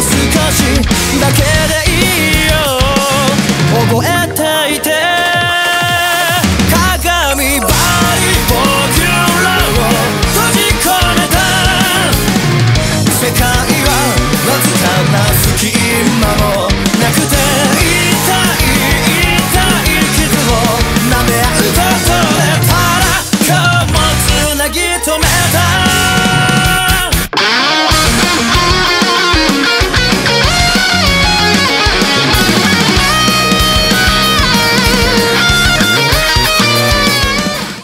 少し